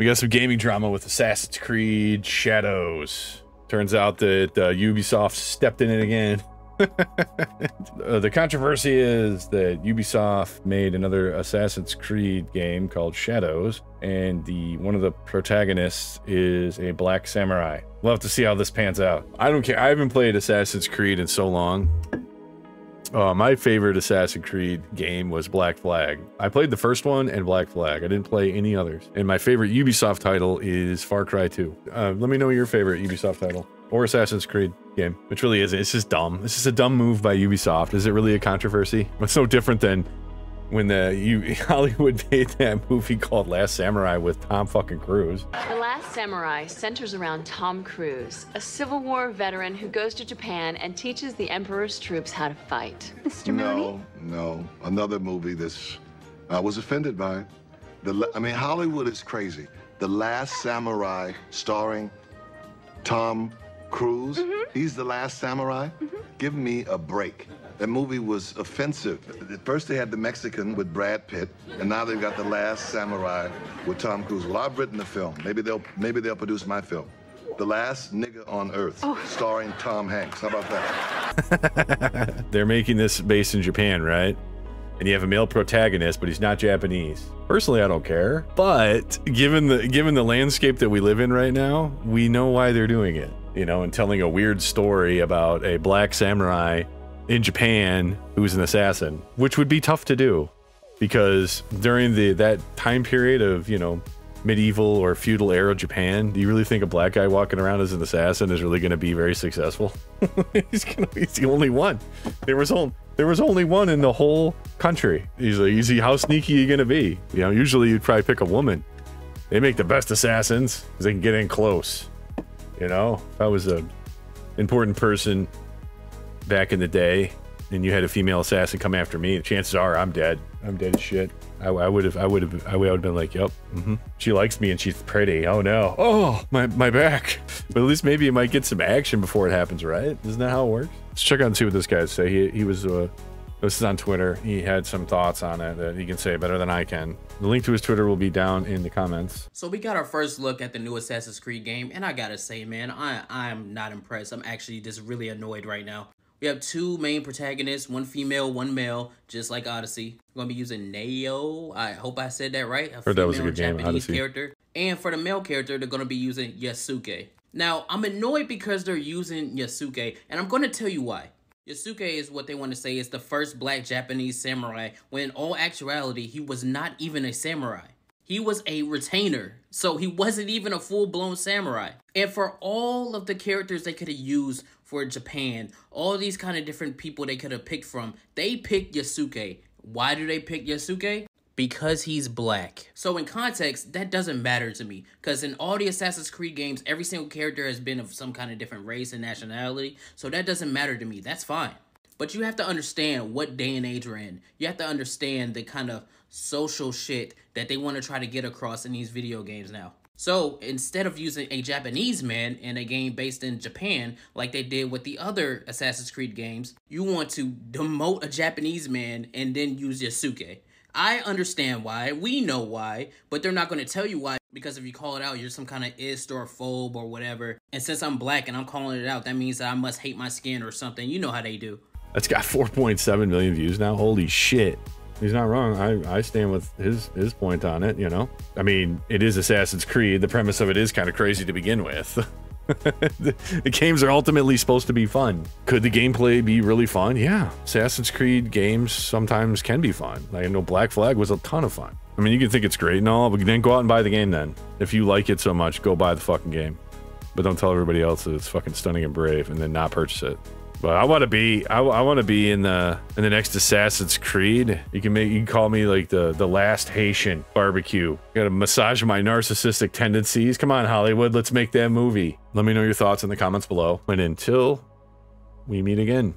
We got some gaming drama with Assassin's Creed Shadows. Turns out that uh, Ubisoft stepped in it again. uh, the controversy is that Ubisoft made another Assassin's Creed game called Shadows, and the one of the protagonists is a black samurai. We'll have to see how this pans out. I don't care. I haven't played Assassin's Creed in so long. Uh, my favorite Assassin's Creed game was Black Flag. I played the first one and Black Flag. I didn't play any others. And my favorite Ubisoft title is Far Cry 2. Uh, let me know your favorite Ubisoft title or Assassin's Creed game, which really isn't. It's just dumb. It's just a dumb move by Ubisoft. Is it really a controversy? It's no different than when the you, Hollywood made that movie called Last Samurai with Tom fucking Cruise. The Last Samurai centers around Tom Cruise, a Civil War veteran who goes to Japan and teaches the Emperor's troops how to fight. Mr. No, no, another movie this I was offended by. The I mean, Hollywood is crazy. The Last Samurai, starring Tom Cruise. Mm -hmm. He's the Last Samurai. Mm -hmm. Give me a break. That movie was offensive. At first they had the Mexican with Brad Pitt, and now they've got the Last Samurai with Tom Cruise. Well, I've written the film. Maybe they'll maybe they'll produce my film. The Last Nigga on Earth, oh. starring Tom Hanks. How about that? They're making this based in Japan, right? And you have a male protagonist, but he's not Japanese. Personally, I don't care. But given the given the landscape that we live in right now, we know why they're doing it. You know, and telling a weird story about a black samurai in Japan who's an assassin, which would be tough to do because during the that time period of, you know, medieval or feudal era Japan, do you really think a black guy walking around as an assassin is really going to be very successful? he's, gonna, he's the only one. There was only there was only one in the whole country. He's like, easy. How sneaky are you gonna be? You know, usually you'd probably pick a woman. They make the best assassins because they can get in close. You know, if I was a important person back in the day and you had a female assassin come after me, chances are I'm dead. I'm dead as shit. I would have, I would have, I would have been like, yep, mm -hmm. she likes me and she's pretty. Oh no, oh my my back. But at least maybe you might get some action before it happens, right? Isn't that how it works? Let's check out and see what this guy say. He he was uh, this is on Twitter. He had some thoughts on it that he can say better than I can. The link to his Twitter will be down in the comments. So we got our first look at the new Assassin's Creed game, and I gotta say, man, I I'm not impressed. I'm actually just really annoyed right now. We have two main protagonists, one female, one male, just like Odyssey. We're gonna be using Neo. I hope I said that right. A Heard that was a good Japanese game, Odyssey. character. And for the male character, they're gonna be using Yasuke. Now, I'm annoyed because they're using Yasuke, and I'm gonna tell you why. Yasuke is what they want to say is the first black Japanese samurai, when in all actuality, he was not even a samurai. He was a retainer, so he wasn't even a full-blown samurai. And for all of the characters they could have used for Japan, all these kind of different people they could have picked from, they picked Yasuke. Why do they pick Yasuke? Because he's black. So in context, that doesn't matter to me. Because in all the Assassin's Creed games, every single character has been of some kind of different race and nationality. So that doesn't matter to me. That's fine. But you have to understand what day and age we're in. You have to understand the kind of social shit that they want to try to get across in these video games now. So instead of using a Japanese man in a game based in Japan, like they did with the other Assassin's Creed games, you want to demote a Japanese man and then use Yasuke. I understand why, we know why, but they're not going to tell you why because if you call it out, you're some kind of ist or phobe or whatever. And since I'm black and I'm calling it out, that means that I must hate my skin or something. You know how they do. That's got 4.7 million views now. Holy shit. He's not wrong. I, I stand with his his point on it, you know. I mean, it is Assassin's Creed. The premise of it is kind of crazy to begin with. the, the, games are ultimately supposed to be fun. Could the gameplay be really fun? Yeah. Assassin's Creed games sometimes can be fun. I know Black Flag was a ton of fun. I mean, you can think it's great and all, but then go out and buy the game then. If you like it so much, go buy the fucking game. But don't tell everybody else that it's fucking stunning and brave and then not purchase it. But I want to be I, I want to be in the in the next Assassin's Creed. You can make you can call me like the the last Haitian barbecue. Got to massage my narcissistic tendencies. Come on, Hollywood, let's make that movie. Let me know your thoughts in the comments below. And until we meet again.